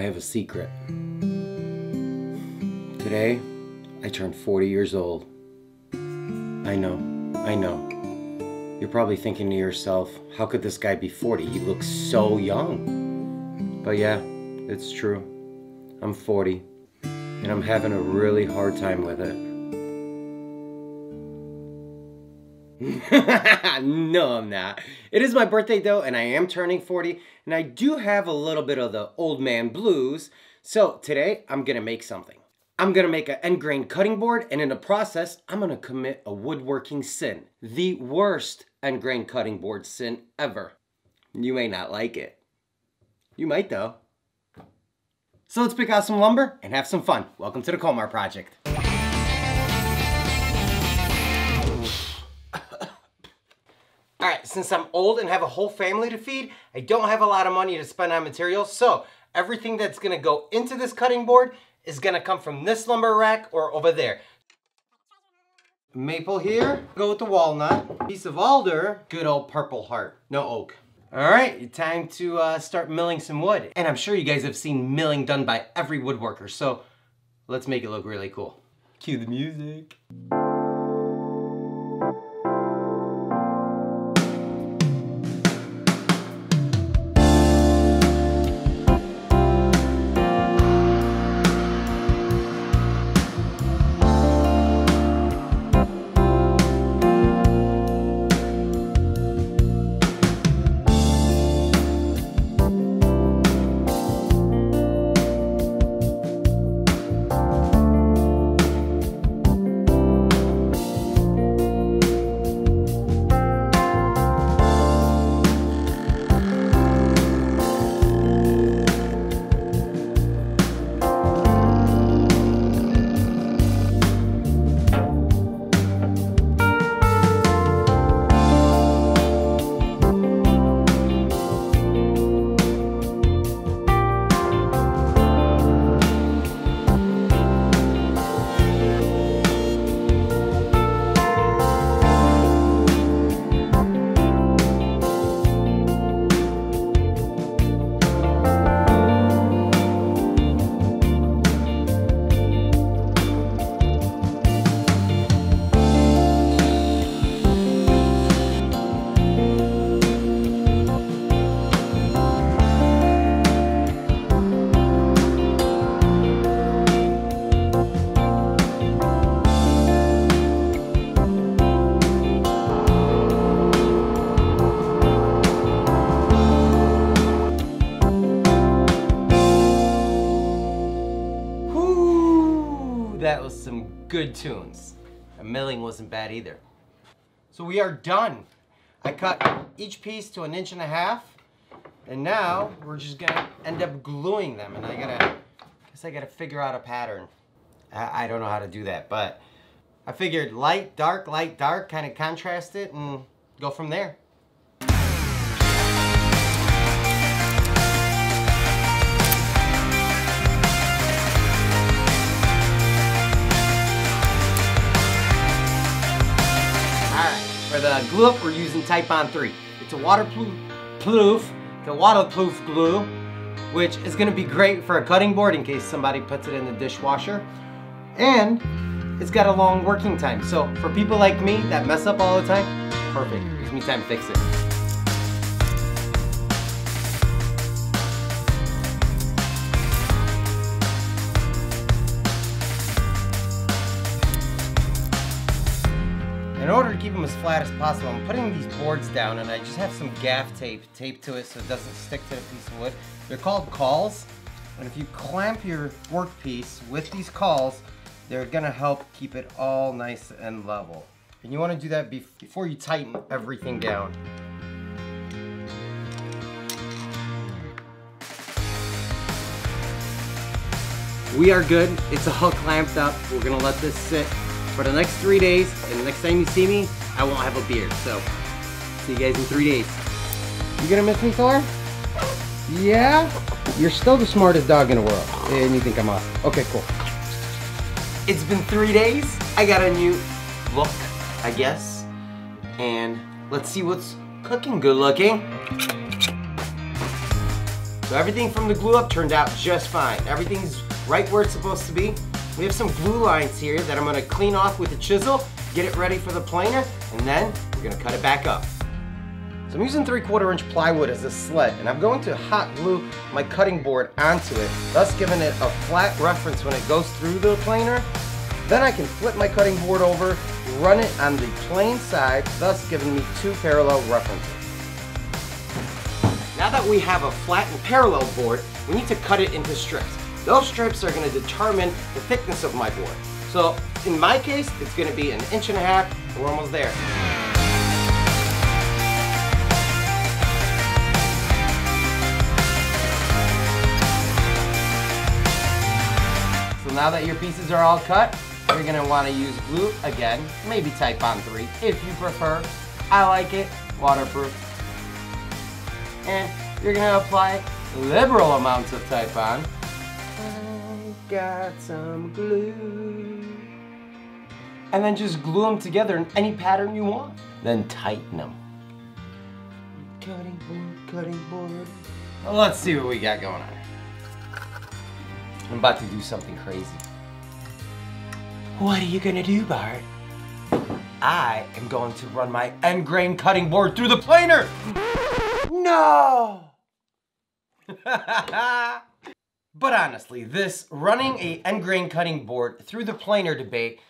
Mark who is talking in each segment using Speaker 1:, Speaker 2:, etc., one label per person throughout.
Speaker 1: I have a secret. Today, I turned 40 years old. I know, I know. You're probably thinking to yourself, how could this guy be 40? He looks so young. But yeah, it's true. I'm 40, and I'm having a really hard time with it. no, I'm not. It is my birthday though, and I am turning 40, and I do have a little bit of the old man blues. So today, I'm gonna make something. I'm gonna make an end grain cutting board, and in the process, I'm gonna commit a woodworking sin. The worst end grain cutting board sin ever. You may not like it. You might though. So let's pick out some lumber and have some fun. Welcome to the Komar Project. Since I'm old and have a whole family to feed, I don't have a lot of money to spend on materials. So everything that's gonna go into this cutting board is gonna come from this lumber rack or over there. Maple here, go with the walnut. Piece of alder, good old purple heart, no oak. All right, time to uh, start milling some wood. And I'm sure you guys have seen milling done by every woodworker, so let's make it look really cool. Cue the music. Good tunes. The milling wasn't bad either. So we are done. I cut each piece to an inch and a half, and now we're just gonna end up gluing them. And I gotta, guess I gotta figure out a pattern. I, I don't know how to do that, but I figured light, dark, light, dark, kind of contrast it and go from there. For glue up, we're using Titebond 3. It's a waterproof, proof, the waterproof glue, which is gonna be great for a cutting board in case somebody puts it in the dishwasher. And it's got a long working time. So for people like me that mess up all the time, perfect. Gives me time to fix it. Them as flat as possible, I'm putting these boards down and I just have some gaff tape taped to it so it doesn't stick to the piece of wood. They're called cauls. and if you clamp your workpiece with these cauls, they're gonna help keep it all nice and level. And you wanna do that before you tighten everything down. We are good. It's a hook clamped up. We're gonna let this sit for the next three days. And the next time you see me, I won't have a beard. So, see you guys in three days. You gonna miss me, Thor? Yeah? You're still the smartest dog in the world. And you think I'm off. Okay, cool. It's been three days. I got a new look, I guess. And let's see what's cooking good looking. So everything from the glue up turned out just fine. Everything's right where it's supposed to be. We have some glue lines here that I'm gonna clean off with a chisel, get it ready for the planer, and then we're gonna cut it back up. So I'm using 3 quarter inch plywood as a sled and I'm going to hot glue my cutting board onto it, thus giving it a flat reference when it goes through the planer. Then I can flip my cutting board over, run it on the plain side, thus giving me two parallel references. Now that we have a flat and parallel board, we need to cut it into strips. Those strips are gonna determine the thickness of my board. So in my case, it's gonna be an inch and a half, we're almost there. So now that your pieces are all cut, you're gonna wanna use glue again, maybe Titebond 3 if you prefer. I like it, waterproof. And you're gonna apply liberal amounts of Titebond. I got some glue. And then just glue them together in any pattern you want. Then tighten them. Cutting board, cutting board. Well, let's see what we got going on. I'm about to do something crazy. What are you gonna do, Bart? I am going to run my end grain cutting board through the planer. No! but honestly, this running a end grain cutting board through the planer debate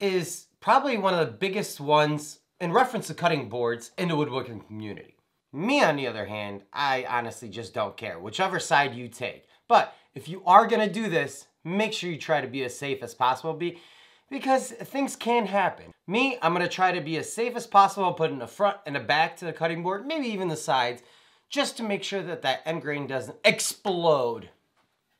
Speaker 1: is probably one of the biggest ones in reference to cutting boards in the woodworking community. Me, on the other hand, I honestly just don't care, whichever side you take. But if you are gonna do this, make sure you try to be as safe as possible be, because things can happen. Me, I'm gonna try to be as safe as possible, putting in the front and the back to the cutting board, maybe even the sides, just to make sure that that end grain doesn't explode.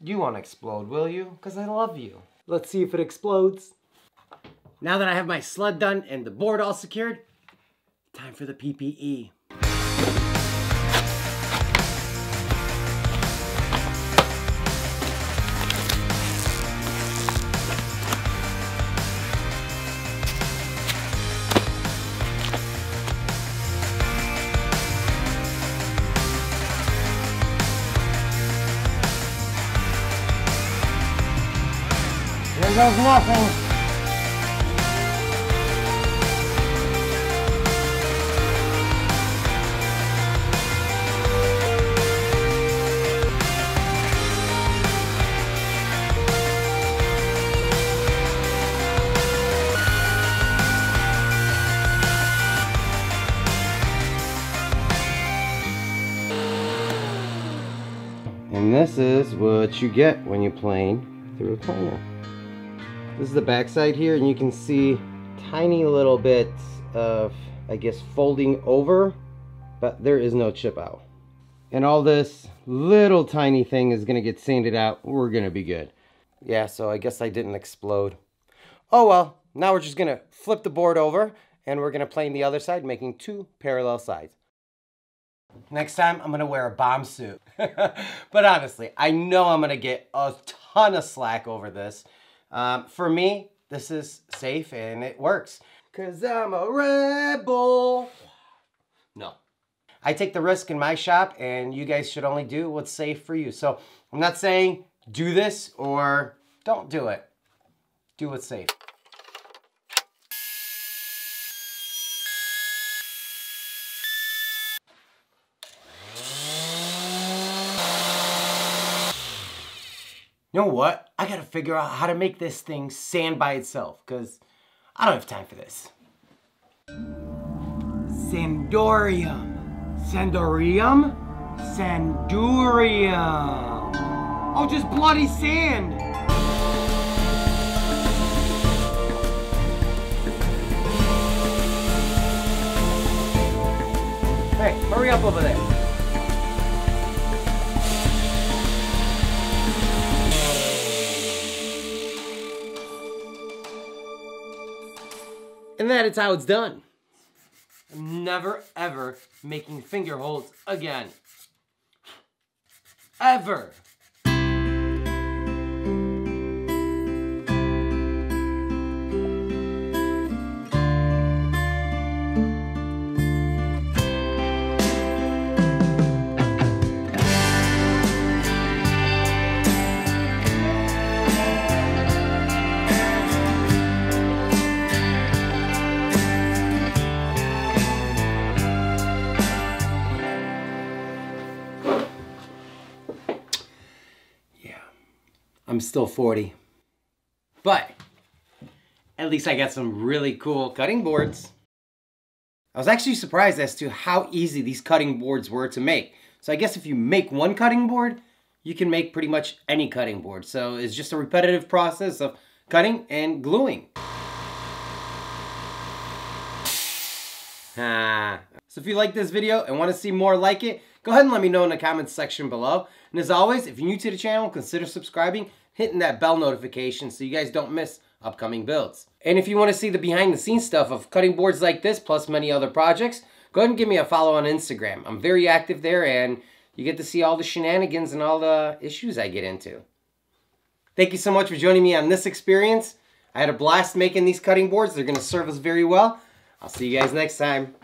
Speaker 1: You won't explode, will you? Because I love you. Let's see if it explodes. Now that I have my sled done and the board all secured, time for the PPE. Goes nothing. And this is what you get when you plane through a planer. This is the backside here and you can see tiny little bits of, I guess, folding over, but there is no chip out. And all this little tiny thing is gonna get sanded out. We're gonna be good. Yeah, so I guess I didn't explode. Oh well, now we're just gonna flip the board over and we're gonna plane the other side, making two parallel sides. Next time, I'm gonna wear a bomb suit. but honestly, I know I'm gonna get a ton of slack over this. Um, for me, this is safe and it works. Cause I'm a rebel. No. I take the risk in my shop and you guys should only do what's safe for you. So I'm not saying do this or don't do it. Do what's safe. You know what? I gotta figure out how to make this thing sand by itself, because I don't have time for this. Sandorium. Sandorium? Sandurium. Oh, just bloody sand. Hey, hurry up over there. And that is how it's done. I'm never ever making finger holds again. Ever. I'm still 40. But at least I got some really cool cutting boards. I was actually surprised as to how easy these cutting boards were to make. So I guess if you make one cutting board, you can make pretty much any cutting board. So it's just a repetitive process of cutting and gluing. Ah. So if you like this video and want to see more like it, go ahead and let me know in the comments section below. And as always, if you're new to the channel, consider subscribing, hitting that bell notification so you guys don't miss upcoming builds. And if you want to see the behind the scenes stuff of cutting boards like this, plus many other projects, go ahead and give me a follow on Instagram. I'm very active there and you get to see all the shenanigans and all the issues I get into. Thank you so much for joining me on this experience. I had a blast making these cutting boards. They're going to serve us very well. I'll see you guys next time.